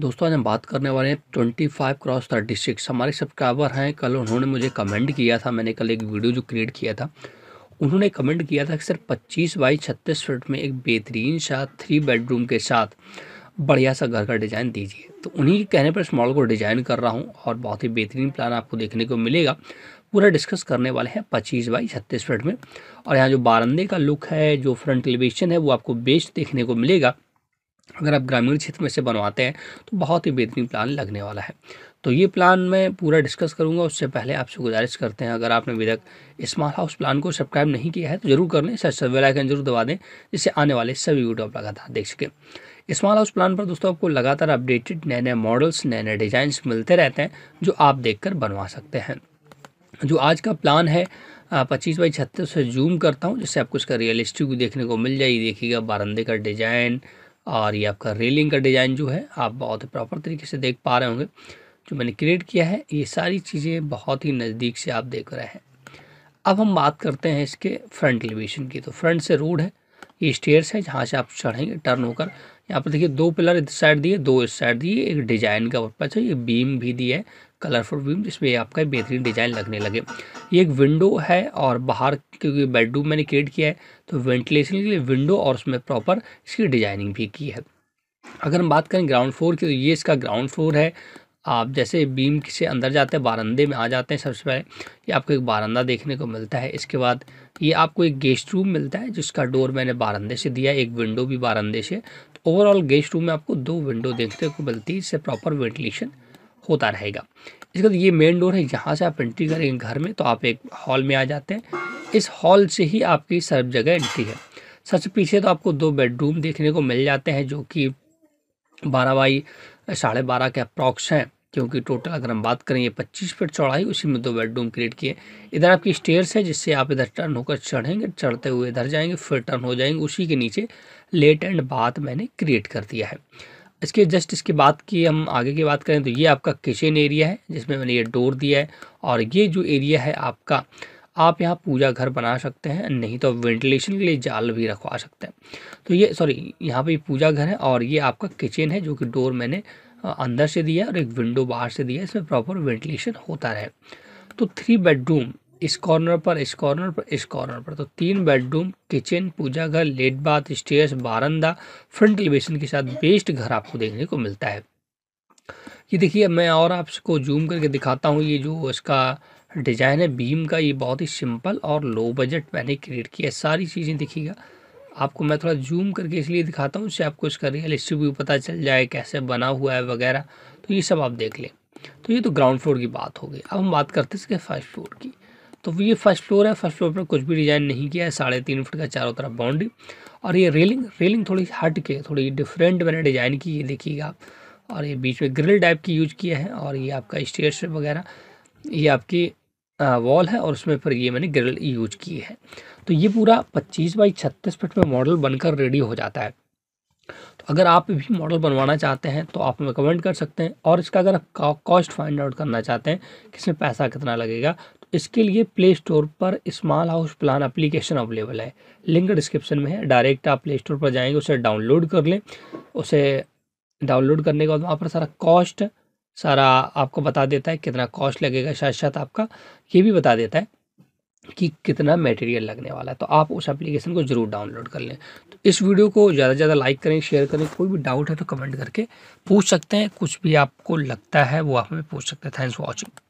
दोस्तों, आज हम बात करने वाले हैं twenty five cross thirty six हमारे सब्सक्राइबर हैं। कल उन्होंने मुझे कमेंट किया था। मैंने कल एक वीडियो जो क्रिएट किया था। उन्होंने कमेंट किया था कि सर पच्चीस बाई छत्तीस फीट में एक बेहतरीन सा थ्री बेडरूम के साथ बढ़िया सा घर का डिज़ाइन दीजिए। तो उन्हीं के कहने पर इस मॉडल को डिज़ाइन कर रहा हूँ और बहुत ही बेहतरीन प्लान आपको देखने को मिलेगा। पूरा डिस्कस करने वाले हैं पच्चीस बाई छत्तीस फीट में। और यहाँ जो बारंदे का लुक है, जो फ्रंट एलिवेशन है, वो आपको बेस्ट देखने को मिलेगा। अगर आप ग्रामीण क्षेत्र में से बनवाते हैं तो बहुत ही बेहतरीन प्लान लगने वाला है। तो ये प्लान मैं पूरा डिस्कस करूँगा, उससे पहले आपसे गुजारिश करते हैं, अगर आपने अभी तक स्मॉल हाउस प्लान को सब्सक्राइब नहीं किया है तो ज़रूर कर लें सच बेल आइकन ज़रूर दबा दें, जिससे आने वाले सभी वीडियो आप लगातार देख सकें। स्मॉल हाउस प्लान पर दोस्तों आपको लगातार अपडेटेड नए नए मॉडल्स नए नए डिज़ाइन मिलते रहते हैं, जो आप देख बनवा सकते हैं। जो आज का प्लान है पच्चीस बाई छत्तीस से जूम करता हूँ, जिससे आपको इसका रियलिस्टिक देखने को मिल जाए देखिएगा, बारंदे का डिज़ाइन और ये आपका रेलिंग का डिज़ाइन जो है, आप बहुत प्रॉपर तरीके से देख पा रहे होंगे। जो मैंने क्रिएट किया है, ये सारी चीज़ें बहुत ही नज़दीक से आप देख रहे हैं। अब हम बात करते हैं इसके फ्रंट एलिवेशन की। तो फ्रंट से रोड है। स्टेयर्स है जहाँ से आप चढ़ेंगे टर्न होकर। यहाँ पर देखिए दो पिलर इस साइड दिए, दो इस साइड दिए, एक डिज़ाइन का पर्पज है ये बीम भी दिया है कलरफुल बीम जिसमें आपका बेहतरीन डिज़ाइन लगने लगे। ये एक विंडो है और बाहर क्योंकि बेडरूम मैंने क्रिएट किया है तो वेंटिलेशन के लिए विंडो और उसमें प्रॉपर इसकी डिज़ाइनिंग भी की है। अगर हम बात करें ग्राउंड फ्लोर की तो ये इसका ग्राउंड फ्लोर है आप जैसे बीम से अंदर जाते हैं, बारंदे में आ जाते हैं सबसे पहले, ये आपको एक बारंदा देखने को मिलता है। इसके बाद ये आपको एक गेस्ट रूम मिलता है, जिसका डोर मैंने बारंदे से दिया एक विंडो भी बारंदे से। तो ओवरऑल गेस्ट रूम में आपको दो विंडो देखने को मिलती है, इससे प्रॉपर वेंटिलेशन होता रहेगा। इसके बाद ये मेन डोर है यहाँ से आप एंट्री करेंगे घर में तो आप एक हॉल में आ जाते हैं। इस हॉल से ही आपकी सब जगह एंट्री है। सबसे पीछे तो आपको दो बेडरूम देखने को मिल जाते हैं, जो कि बारह बाई साढ़े बारह के अप्रॉक्स हैं, क्योंकि टोटल अगर हम बात करें ये पच्चीस फीट चौड़ाई, उसी में दो बेडरूम क्रिएट किए। इधर आपकी स्टेयर्स है, जिससे आप इधर टर्न होकर चढ़ेंगे, चढ़ते हुए इधर जाएँगे, फिर टर्न हो जाएँगे, उसी के नीचे लेट एंड बाथ मैंने क्रिएट कर दिया है। इसके, जस्ट इसकी बात की हम आगे की बात करें तो ये आपका किचन एरिया है, जिसमें मैंने ये डोर दिया है, और ये जो एरिया है आपका आप यहाँ पूजा घर बना सकते हैं, नहीं तो वेंटिलेशन के लिए जाल भी रखवा सकते हैं। तो ये सॉरी यहाँ पे पूजा घर है और ये आपका किचन है, जो कि डोर मैंने अंदर से दिया और एक विंडो बाहर से दिया इसमें प्रॉपर वेंटिलेशन होता रहे। तो थ्री बेडरूम इस कॉर्नर पर, इस कॉर्नर पर, इस कॉर्नर पर। तो तीन बेडरूम किचन पूजा घर लेट बाथ स्टेयर्स बारंदा फ्रंट एलिवेशन के साथ बेस्ट घर आपको देखने को मिलता है। ये देखिए, मैं और आपको जूम करके दिखाता हूँ, ये जो इसका डिज़ाइन है, बीम का, ये बहुत ही सिंपल और लो बजट मैंने क्रिएट किया है। सारी चीज़ें देखिएगा। आपको मैं थोड़ा जूम करके इसलिए दिखाता हूँ इससे आपको इसका रियल रियलिस्टिक व्यू पता चल जाए, कैसे बना हुआ है वगैरह। तो ये सब आप देख लें। तो ये तो ग्राउंड फ्लोर की बात हो गई। अब हम बात करते हैं इसके फ़र्स्ट फ्लोर की। तो ये फ़र्स्ट फ्लोर है। फ़र्स्ट फ्लोर पर कुछ भी डिज़ाइन नहीं किया है। साढ़े तीन फुट का चारों तरफ़ बाउंड्री और ये रेलिंग रेलिंग थोड़ी हट के, थोड़ी डिफरेंट मैंने डिज़ाइन की ये देखिएगा और ये बीच में ग्रिल टाइप की यूज़ किया है और ये आपका स्टेयर्स वगैरह, ये आपकी वॉल है और उसमें फिर ये मैंने ग्रिल यूज़ की है। तो ये पूरा पच्चीस बाई छत्तीस फिट में मॉडल बनकर रेडी हो जाता है। तो अगर आप भी मॉडल बनवाना चाहते हैं तो आप हमें कमेंट कर सकते हैं और इसका अगर आप कॉस्ट फाइंड आउट करना चाहते हैं कि इसमें पैसा कितना लगेगा तो इसके लिए प्ले स्टोर पर small house plan application available है। लिंक डिस्क्रिप्शन में है, डायरेक्ट आप प्ले स्टोर पर जाएँगे, उसे डाउनलोड कर लें, उसे डाउनलोड करने के बाद वहाँ पर सारा कॉस्ट सारा आपको बता देता है, कितना कॉस्ट लगेगा साथ साथ आपका ये भी बता देता है कि कितना मटेरियल लगने वाला है। तो आप उस एप्लीकेशन को ज़रूर डाउनलोड कर लें। तो इस वीडियो को ज़्यादा से ज़्यादा लाइक करें शेयर करें, कोई भी डाउट है तो कमेंट करके पूछ सकते हैं। कुछ भी आपको लगता है वो आप हमें पूछ सकते हैं। Thanks for watching